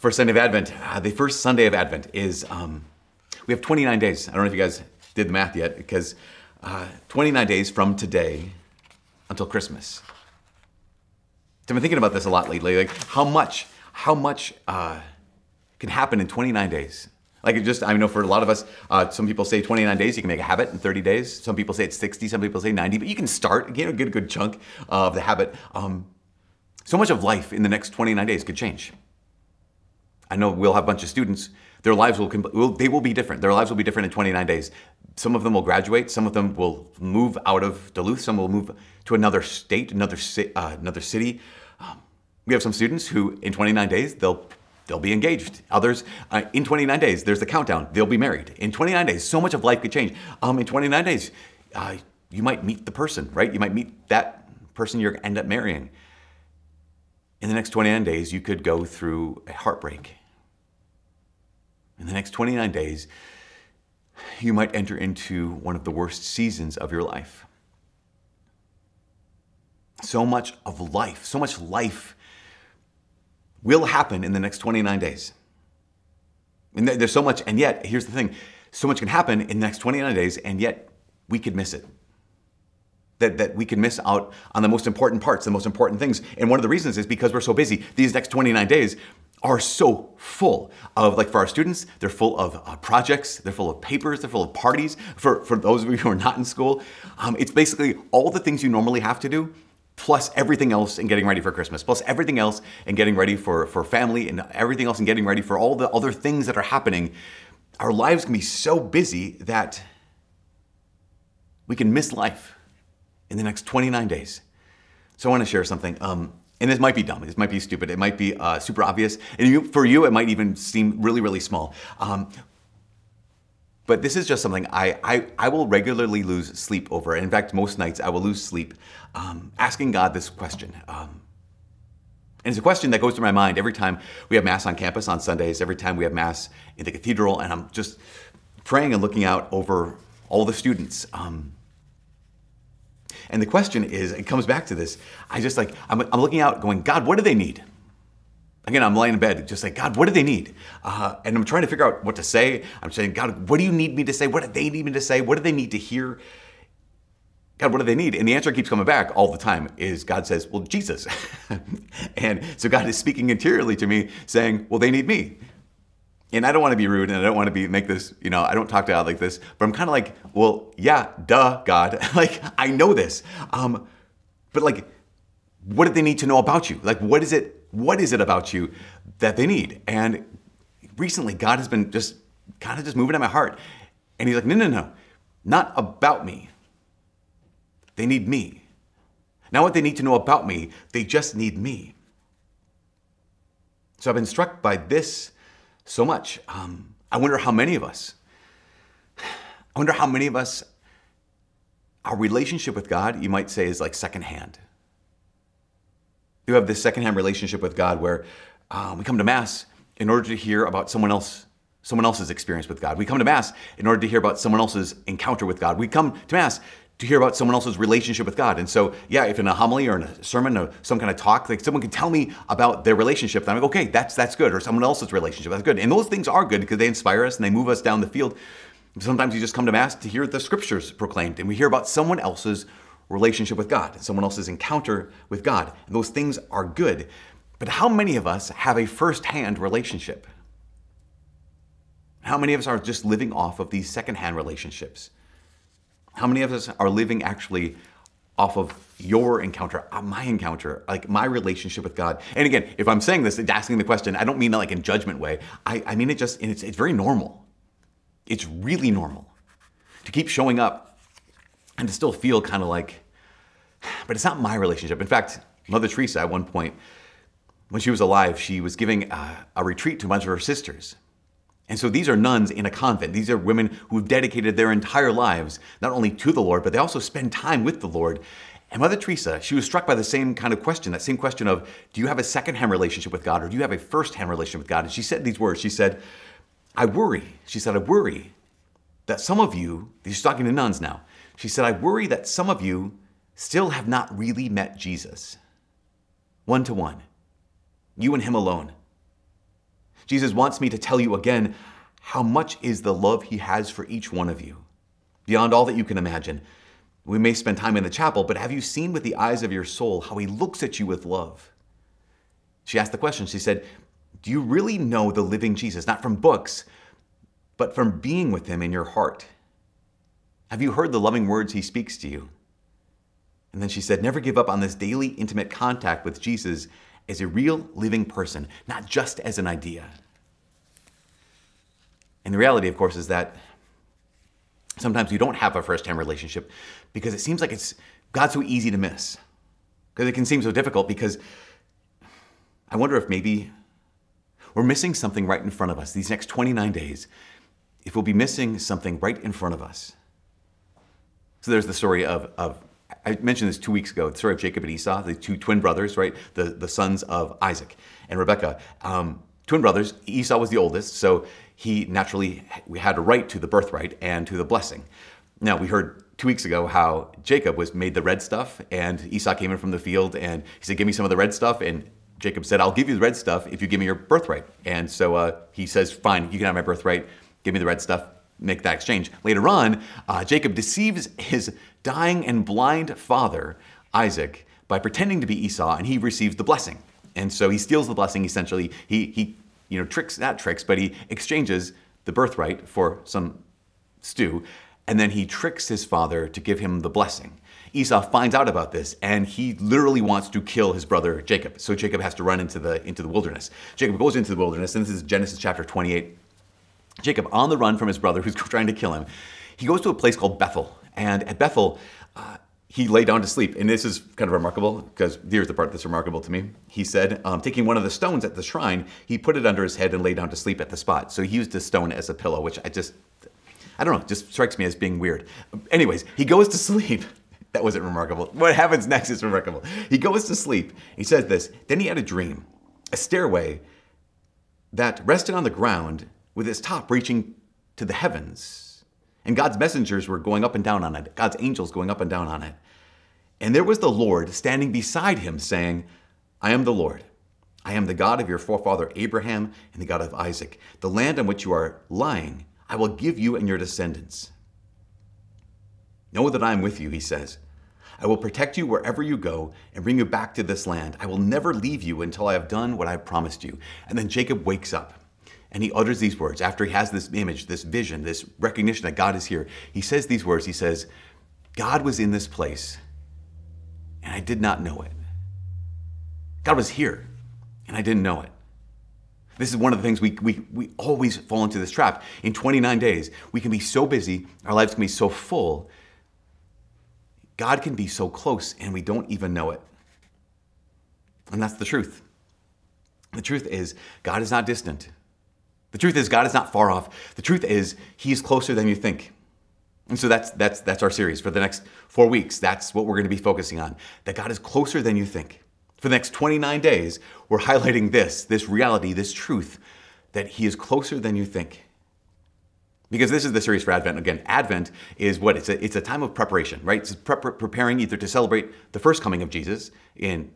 First Sunday of Advent. Uh, the first Sunday of Advent is, um, we have 29 days. I don't know if you guys did the math yet, because uh, 29 days from today until Christmas. I've been thinking about this a lot lately. Like, how much, how much uh, can happen in 29 days? Like it just, I know for a lot of us, uh, some people say 29 days, you can make a habit in 30 days. Some people say it's 60, some people say 90, but you can start, you know, get a good chunk of the habit. Um, so much of life in the next 29 days could change. I know we'll have a bunch of students, their lives will, will, they will be different. Their lives will be different in 29 days. Some of them will graduate, some of them will move out of Duluth, some will move to another state, another, uh, another city. Um, we have some students who in 29 days, they'll they'll be engaged. Others, uh, in 29 days, there's the countdown, they'll be married. In 29 days, so much of life could change. Um, in 29 days, uh, you might meet the person, right? You might meet that person you're end up marrying. In the next 29 days, you could go through a heartbreak. In the next 29 days, you might enter into one of the worst seasons of your life. So much of life, so much life will happen in the next 29 days. And there's so much, and yet, here's the thing so much can happen in the next 29 days, and yet we could miss it. That, that we can miss out on the most important parts, the most important things. And one of the reasons is because we're so busy. These next 29 days are so full of, like for our students, they're full of uh, projects, they're full of papers, they're full of parties. For, for those of you who are not in school, um, it's basically all the things you normally have to do plus everything else and getting ready for Christmas, plus everything else and getting ready for, for family and everything else and getting ready for all the other things that are happening, our lives can be so busy that we can miss life in the next 29 days. So I want to share something. Um, and this might be dumb, this might be stupid, it might be uh, super obvious, and you, for you, it might even seem really, really small. Um, but this is just something I, I, I will regularly lose sleep over. In fact, most nights I will lose sleep um, asking God this question. Um, and it's a question that goes through my mind every time we have Mass on campus on Sundays, every time we have Mass in the cathedral, and I'm just praying and looking out over all the students. Um, and the question is, it comes back to this. I just like, I'm, I'm looking out going, God, what do they need? Again, I'm lying in bed, just like, God, what do they need? Uh, and I'm trying to figure out what to say. I'm saying, God, what do you need me to say? What do they need me to say? What do they need to hear? God, what do they need? And the answer keeps coming back all the time is God says, well, Jesus. and so God is speaking interiorly to me saying, well, they need me. And I don't want to be rude and I don't want to be make this, you know, I don't talk to God like this, but I'm kind of like, well, yeah, duh, God. like, I know this. Um, but like, what do they need to know about you? Like, what is it what is it about you that they need? And recently, God has been just kind of just moving at my heart. And He's like, no, no, no, not about me. They need me. Now, what they need to know about me, they just need me. So I've been struck by this so much. Um, I wonder how many of us, I wonder how many of us, our relationship with God, you might say, is like secondhand you have this secondhand relationship with God where um, we come to Mass in order to hear about someone else someone else's experience with God. We come to Mass in order to hear about someone else's encounter with God. We come to Mass to hear about someone else's relationship with God. And so, yeah, if in a homily or in a sermon or some kind of talk, like someone can tell me about their relationship, then I'm like, okay, that's that's good. Or someone else's relationship, that's good. And those things are good because they inspire us and they move us down the field. Sometimes you just come to Mass to hear the scriptures proclaimed, and we hear about someone else's relationship with God, someone else's encounter with God. And those things are good. But how many of us have a first-hand relationship? How many of us are just living off of these second-hand relationships? How many of us are living actually off of your encounter, uh, my encounter, like my relationship with God? And again, if I'm saying this, asking the question, I don't mean that like in judgment way. I, I mean it just, it's, it's very normal. It's really normal to keep showing up and to still feel kind of like, but it's not my relationship. In fact, Mother Teresa at one point, when she was alive, she was giving a, a retreat to a bunch of her sisters. And so these are nuns in a convent. These are women who've dedicated their entire lives not only to the Lord, but they also spend time with the Lord. And Mother Teresa, she was struck by the same kind of question, that same question of, do you have a second-hand relationship with God or do you have a first-hand relationship with God? And she said these words. She said, I worry. She said, I worry that some of you, she's talking to nuns now, she said, I worry that some of you still have not really met Jesus. One to one. You and him alone. Jesus wants me to tell you again how much is the love he has for each one of you, beyond all that you can imagine. We may spend time in the chapel, but have you seen with the eyes of your soul how he looks at you with love? She asked the question, she said, Do you really know the living Jesus, not from books, but from being with him in your heart? Have you heard the loving words he speaks to you? And then she said, Never give up on this daily intimate contact with Jesus as a real living person, not just as an idea. And the reality, of course, is that sometimes we don't have a first time relationship because it seems like it's God's so easy to miss. Because it can seem so difficult because I wonder if maybe we're missing something right in front of us these next 29 days, if we'll be missing something right in front of us. So there's the story of, of I mentioned this two weeks ago, the story of Jacob and Esau, the two twin brothers, right? The, the sons of Isaac and Rebekah. Um, twin brothers, Esau was the oldest, so he naturally we had a right to the birthright and to the blessing. Now, we heard two weeks ago how Jacob was made the red stuff, and Esau came in from the field and he said, Give me some of the red stuff. And Jacob said, I'll give you the red stuff if you give me your birthright. And so uh, he says, Fine, you can have my birthright, give me the red stuff, make that exchange. Later on, uh, Jacob deceives his dying and blind father, Isaac, by pretending to be Esau, and he receives the blessing. And so he steals the blessing essentially. He, he you know, tricks, not tricks, but he exchanges the birthright for some stew, and then he tricks his father to give him the blessing. Esau finds out about this and he literally wants to kill his brother Jacob. So Jacob has to run into the into the wilderness. Jacob goes into the wilderness, and this is Genesis chapter 28. Jacob on the run from his brother who's trying to kill him. He goes to a place called Bethel. And at Bethel, uh, he lay down to sleep. And this is kind of remarkable because here's the part that's remarkable to me. He said, um, taking one of the stones at the shrine, he put it under his head and lay down to sleep at the spot. So he used a stone as a pillow, which I just, I don't know, just strikes me as being weird. Anyways, he goes to sleep. That wasn't remarkable. What happens next is remarkable. He goes to sleep. He says this. Then he had a dream, a stairway that rested on the ground with its top reaching to the heavens. And God's messengers were going up and down on it, God's angels going up and down on it. And there was the Lord standing beside him, saying, I am the Lord. I am the God of your forefather Abraham and the God of Isaac. The land on which you are lying, I will give you and your descendants. Know that I am with you, he says. I will protect you wherever you go and bring you back to this land. I will never leave you until I have done what I promised you. And then Jacob wakes up and he utters these words after he has this image, this vision, this recognition that God is here. He says these words. He says, God was in this place, and I did not know it. God was here, and I didn't know it. This is one of the things we, we, we always fall into this trap. In 29 days, we can be so busy, our lives can be so full. God can be so close, and we don't even know it. And that's the truth. The truth is, God is not distant. The truth is, God is not far off. The truth is, He is closer than you think. And so that's, that's, that's our series for the next four weeks. That's what we're going to be focusing on. That God is closer than you think. For the next 29 days, we're highlighting this, this reality, this truth, that He is closer than you think. Because this is the series for Advent. Again, Advent is what? It's a, it's a time of preparation, right? It's pre- preparing either to celebrate the first coming of Jesus in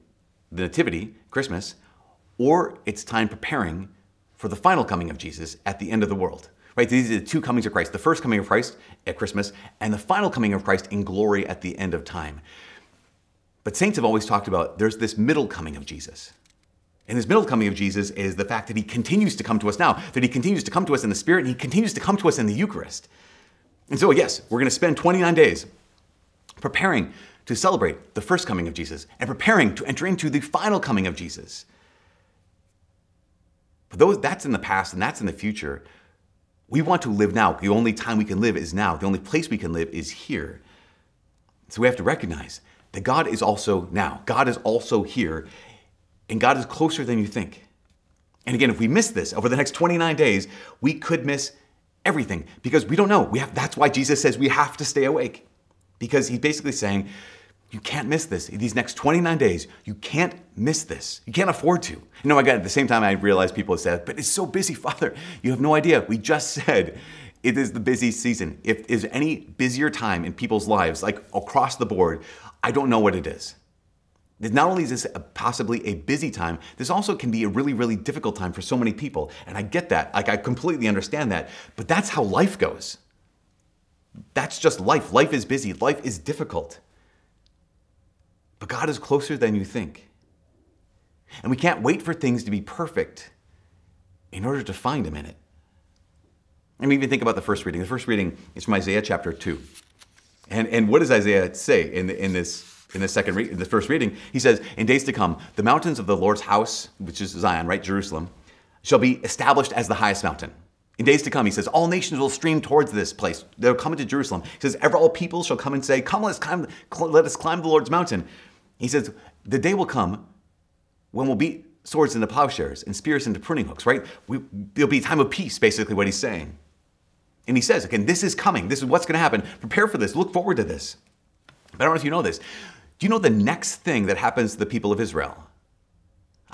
the Nativity, Christmas, or it's time preparing for the final coming of Jesus at the end of the world. Right? These are the two comings of Christ the first coming of Christ at Christmas, and the final coming of Christ in glory at the end of time. But saints have always talked about there's this middle coming of Jesus. And this middle coming of Jesus is the fact that he continues to come to us now, that he continues to come to us in the Spirit, and he continues to come to us in the Eucharist. And so, yes, we're going to spend 29 days preparing to celebrate the first coming of Jesus and preparing to enter into the final coming of Jesus. Those, that's in the past and that's in the future. We want to live now. The only time we can live is now. The only place we can live is here. So we have to recognize that God is also now. God is also here, and God is closer than you think. And again, if we miss this over the next 29 days, we could miss everything because we don't know. We have, that's why Jesus says we have to stay awake. Because he's basically saying, you can't miss this. These next 29 days, you can't miss this. You can't afford to. You know, again, at the same time, I realize people said, but it's so busy, Father. You have no idea. We just said it is the busy season. If there's any busier time in people's lives, like across the board, I don't know what it is. not only is this a, possibly a busy time, this also can be a really, really difficult time for so many people. And I get that. Like, I completely understand that. But that's how life goes. That's just life. Life is busy, life is difficult. But God is closer than you think. And we can't wait for things to be perfect in order to find Him in it. Mean, even think about the first reading. The first reading is from Isaiah chapter 2. And, and what does Isaiah say in, in this in the second re- the first reading? He says, "In days to come, the mountains of the Lord's house, which is Zion, right, Jerusalem, shall be established as the highest mountain." In days to come, he says, all nations will stream towards this place. They'll come into Jerusalem. He says, ever all people shall come and say, Come, let us climb, let us climb the Lord's mountain. He says, the day will come when we'll beat swords into plowshares and spears into pruning hooks, right? We, there'll be a time of peace, basically, what he's saying. And he says, again, this is coming. This is what's going to happen. Prepare for this. Look forward to this. But I don't know if you know this. Do you know the next thing that happens to the people of Israel?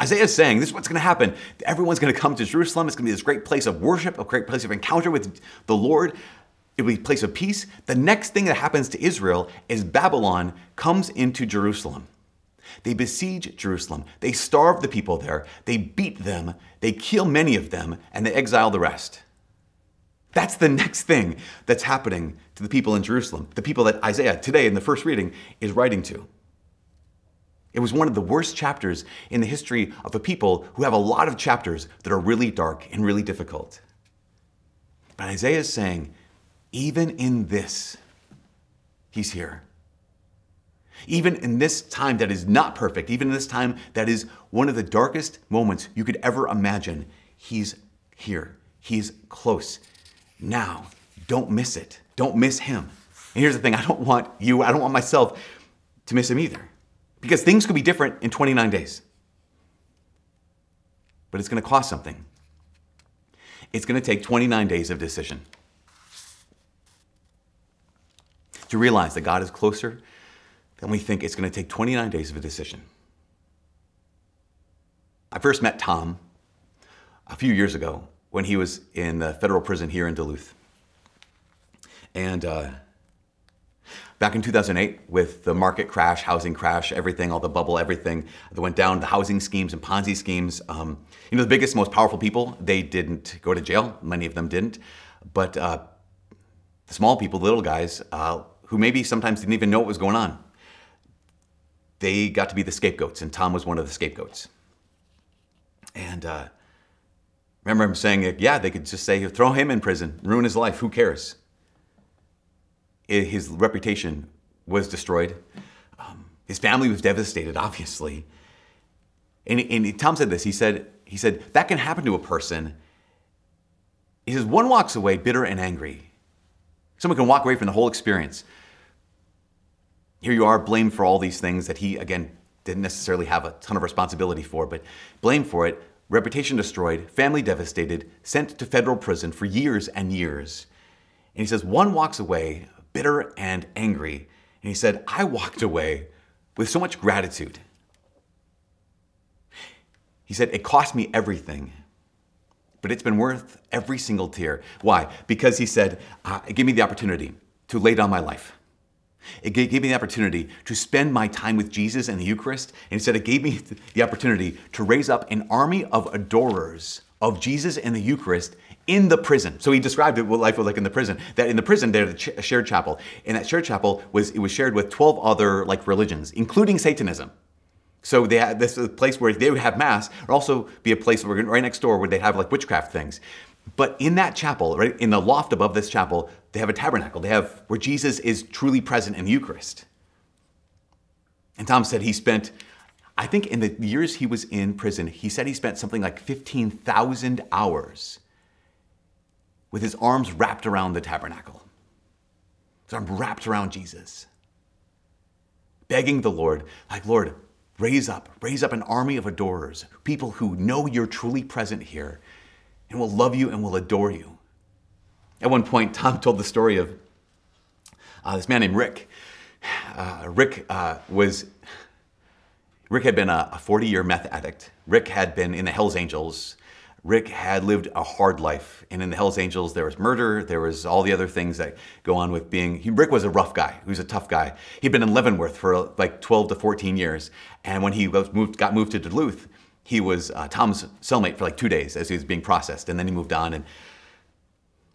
Isaiah is saying this is what's going to happen. Everyone's going to come to Jerusalem. It's going to be this great place of worship, a great place of encounter with the Lord. It will be a place of peace. The next thing that happens to Israel is Babylon comes into Jerusalem. They besiege Jerusalem. They starve the people there. They beat them. They kill many of them, and they exile the rest. That's the next thing that's happening to the people in Jerusalem, the people that Isaiah today in the first reading is writing to. It was one of the worst chapters in the history of a people who have a lot of chapters that are really dark and really difficult. But Isaiah is saying, even in this, he's here. Even in this time that is not perfect, even in this time that is one of the darkest moments you could ever imagine, he's here. He's close. Now, don't miss it. Don't miss him. And here's the thing I don't want you, I don't want myself to miss him either. Because things could be different in 29 days. But it's going to cost something. It's going to take 29 days of decision. To realize that God is closer than we think, it's going to take 29 days of a decision. I first met Tom a few years ago when he was in the federal prison here in Duluth. And uh, back in 2008 with the market crash, housing crash, everything, all the bubble, everything that went down, the housing schemes and Ponzi schemes. Um, you know, the biggest, most powerful people, they didn't go to jail. Many of them didn't. But uh, the small people, the little guys, uh, who maybe sometimes didn't even know what was going on, they got to be the scapegoats, and Tom was one of the scapegoats. And uh, remember him saying, yeah, they could just say, throw him in prison, ruin his life, who cares? his reputation was destroyed. Um, his family was devastated, obviously. And, and Tom said this. He said, he said, that can happen to a person. He says, one walks away bitter and angry. Someone can walk away from the whole experience. Here you are, blamed for all these things that he, again, didn't necessarily have a ton of responsibility for, but blamed for it, reputation destroyed, family devastated, sent to federal prison for years and years. And he says, one walks away bitter and angry. And he said, I walked away with so much gratitude. He said, It cost me everything, but it's been worth every single tear. Why? Because he said, uh, It gave me the opportunity to lay down my life. It gave, me the opportunity to spend my time with Jesus and the Eucharist. Said, It gave me the opportunity to raise up an army of adorers of Jesus and the Eucharist in the prison. So he described it what life was like in the prison. That in the prison they had a shared chapel, and that shared chapel was it was shared with twelve other like religions, including Satanism. So they had this place where they would have mass, or also be a place where right next door where they have like witchcraft things. But in that chapel, right in the loft above this chapel, they have a tabernacle. They have where Jesus is truly present in the Eucharist. And Tom said he spent I think in the years he was in prison, he said he spent something like 15,000 hours with his arms wrapped around the tabernacle, his arms wrapped around Jesus, begging the Lord, like, Lord, raise up, raise up an army of adorers, people who know you're truly present here and will love you and will adore you. At one point, Tom told the story of uh, this man named Rick. Uh, Rick uh, was Rick had been a 40 year meth addict. Rick had been in the Hells Angels Rick had lived a hard life. And in the Hells Angels, there was murder, there was all the other things that go on with being. He, Rick was a rough guy, he was a tough guy. He'd been in Leavenworth for like 12 to 14 years. And when he moved, got moved to Duluth, he was uh, Tom's cellmate for like two days as he was being processed. And then he moved on. And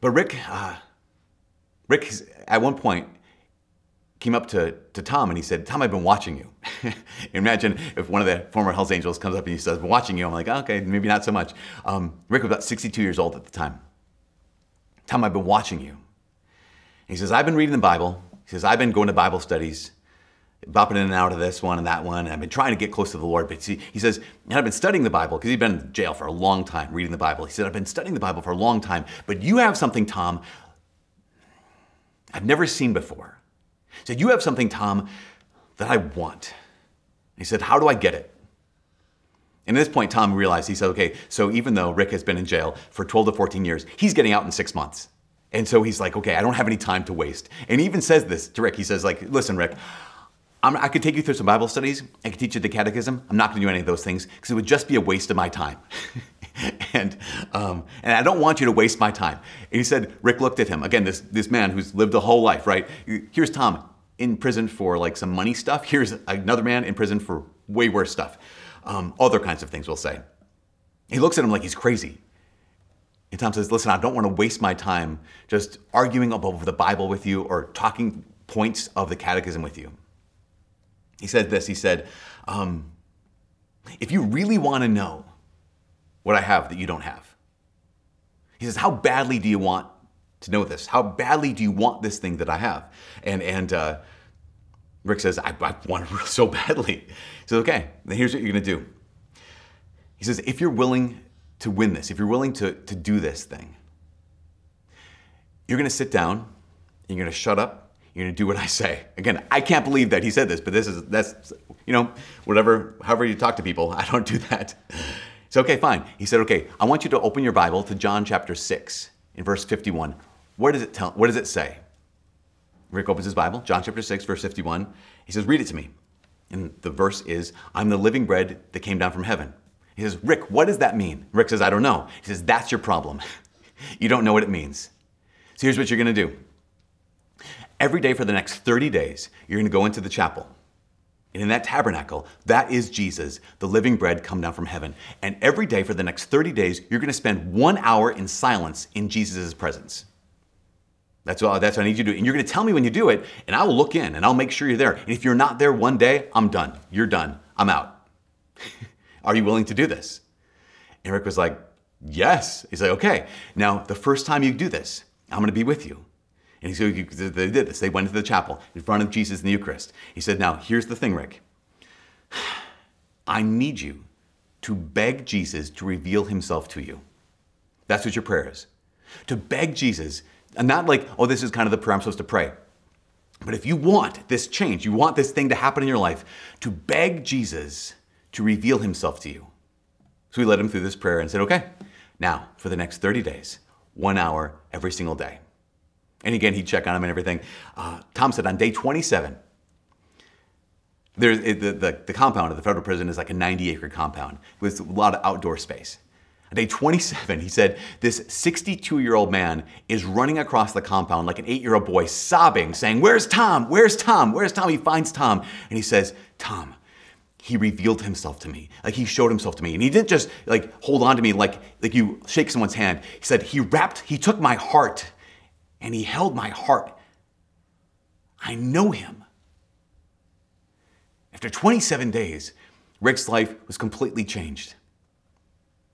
But Rick, uh, Rick, at one point, came up to, to Tom and he said, Tom, I've been watching you. Imagine if one of the former Hells Angels comes up and he says, I've been watching you. I'm like, okay, maybe not so much. Um, Rick was about 62 years old at the time. Tom, I've been watching you. He says, I've been reading the Bible. He says, I've been going to Bible studies, bopping in and out of this one and that one. And I've been trying to get close to the Lord. But see, he says, and I've been studying the Bible because he'd been in jail for a long time reading the Bible. He said, I've been studying the Bible for a long time. But you have something, Tom, I've never seen before. He said, You have something, Tom, that I want. He said, How do I get it? And at this point, Tom realized, he said, okay, so even though Rick has been in jail for 12 to 14 years, he's getting out in six months. And so he's like, okay, I don't have any time to waste. And he even says this to Rick. He says, like, listen, Rick, I'm, i could take you through some Bible studies. I could teach you the catechism. I'm not going to do any of those things because it would just be a waste of my time. and um, and I don't want you to waste my time. And he said, Rick looked at him again. This this man who's lived a whole life, right? Here's Tom in prison for like some money stuff. Here's another man in prison for way worse stuff. Um, other kinds of things, we'll say. He looks at him like he's crazy. And Tom says, Listen, I don't want to waste my time just arguing about the Bible with you or talking points of the catechism with you. He said this He said, um, If you really want to know what I have that you don't have, he says, How badly do you want to know this? How badly do you want this thing that I have? And and uh, Rick says, I, I want it so badly. He says, okay, then here's what you're gonna do. He says, if you're willing to win this, if you're willing to, to do this thing, you're gonna sit down, you're gonna shut up, you're gonna do what I say. Again, I can't believe that he said this, but this is that's you know, whatever, however you talk to people, I don't do that. So okay, fine. He said, okay, I want you to open your Bible to John chapter 6 in verse 51. What does it tell? What does it say? Rick opens his Bible, John chapter 6, verse 51. He says, Read it to me. And the verse is, I'm the living bread that came down from heaven. He says, Rick, what does that mean? Rick says, I don't know. He says, That's your problem. you don't know what it means. So here's what you're to do. Every day for the next 30 days, you're going to go into the chapel. And in that tabernacle, that is Jesus, the living bread come down from heaven. And every day for the next 30 days, you're going to spend one hour in silence in Jesus' presence. That's all, that's what I need you to do. And you're going to tell me when you do it, and I will look in and I'll make sure you're there. And if you're not there one day, I'm done. You're done. I'm out. Are you willing to do this? Eric was like, Yes. He's like, Okay, now the first time you do this, I'm going to be with you. And so they did this. They went into the chapel in front of Jesus in the Eucharist. He said, Now, here's the thing, Rick. I need you to beg Jesus to reveal himself to you. That's what your prayer is. To beg Jesus and not like, oh, this is kind of the prayer I'm supposed to pray. But if you want this change, you want this thing to happen in your life, to beg Jesus to reveal himself to you. So we led him through this prayer and said, okay, now for the next 30 days, one hour every single day. And again, he'd check on him and everything. Uh, Tom said on day 27, there's, the, the, the compound of the federal prison is like a 90 acre compound with a lot of outdoor space. On day 27, he said, this 62 year old man is running across the compound like an eight year old boy, sobbing, saying, Where's Tom? Where's Tom? Where's Tom? He finds Tom and he says, Tom, he revealed himself to me. Like he showed himself to me. And he didn't just like hold on to me like, like you shake someone's hand. He said, He wrapped, he took my heart and he held my heart. I know him. After 27 days, Rick's life was completely changed.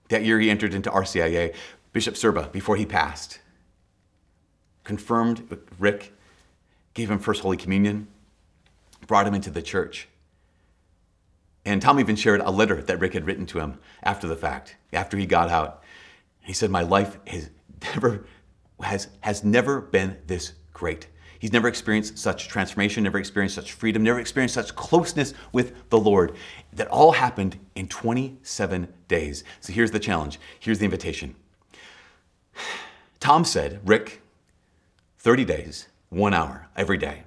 That year he entered into RCIA. Bishop Sirba, before he passed, confirmed Rick, gave him First Holy Communion, brought him into the church. And Tom even shared a letter that Rick had written to him after the fact, after he got out. He said, My life has never, has, has never been this great. He's never experienced such transformation, never experienced such freedom, never experienced such closeness with the Lord. That all happened in 27 days. So here's the challenge. Here's the invitation. Tom said, Rick, 30 days, one hour every day.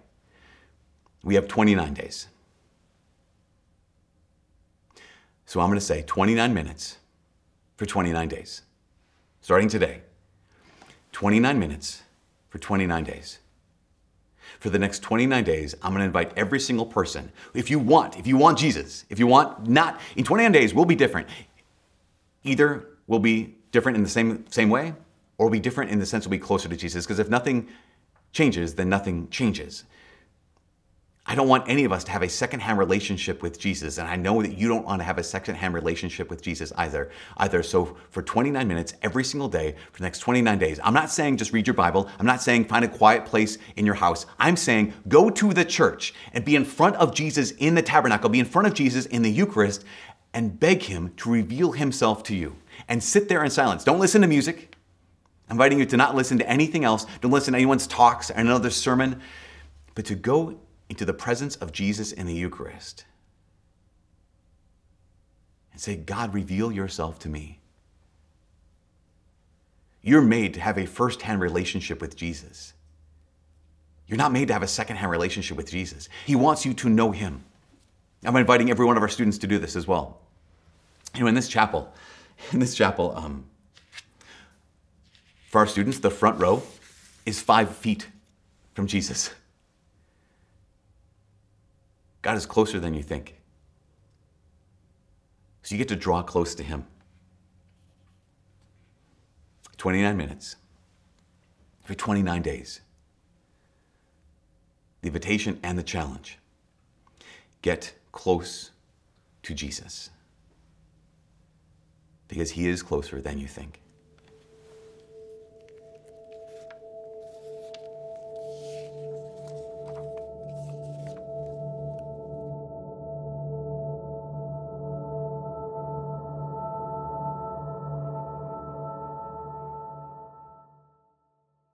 We have 29 days. So I'm going to say 29 minutes for 29 days. starting today, 29 minutes for 29 days. For the next 29 days, I'm gonna invite every single person. If you want, if you want Jesus, if you want not, in 29 days, we'll be different. Either we'll be different in the same, same way, or we'll be different in the sense we'll be closer to Jesus. Because if nothing changes, then nothing changes. I don't want any of us to have a secondhand relationship with Jesus. And I know that you don't want to have a secondhand relationship with Jesus either. Either. So for 29 minutes every single day for the next 29 days, I'm not saying just read your Bible. I'm not saying find a quiet place in your house. I'm saying go to the church and be in front of Jesus in the tabernacle, be in front of Jesus in the Eucharist and beg him to reveal himself to you. And sit there in silence. Don't listen to music. I'm inviting you to not listen to anything else. Don't listen to anyone's talks or another sermon, but to go into the presence of Jesus in the Eucharist and say, God, reveal yourself to me. You're made to have a first hand relationship with Jesus. You're not made to have a second hand relationship with Jesus. He wants you to know Him. I'm inviting every one of our students to do this as well. You know, in this chapel, in this chapel, um, for our students, the front row is five feet from Jesus. God is closer than you think. So you get to draw close to Him. 29 minutes for 29 days. The invitation and the challenge. Get close to Jesus because He is closer than you think.